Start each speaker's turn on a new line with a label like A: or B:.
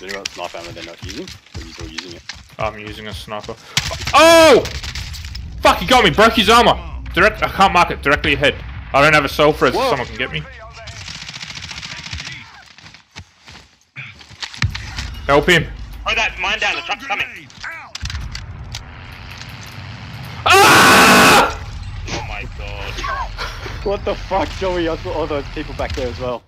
A: Is there a sniper ammo they're not using? Or are you still using it?
B: I'm using a sniper. Oh! Fuck, he got me. Broke his armor. Direct. I can't mark it. Directly ahead. I don't have a soul for
A: it, so
B: Someone can get me. Help him.
C: Oh, that mine down. The truck's coming.
B: Ah!
C: Oh my god.
A: What the fuck, Joey? I saw all those people back there as well.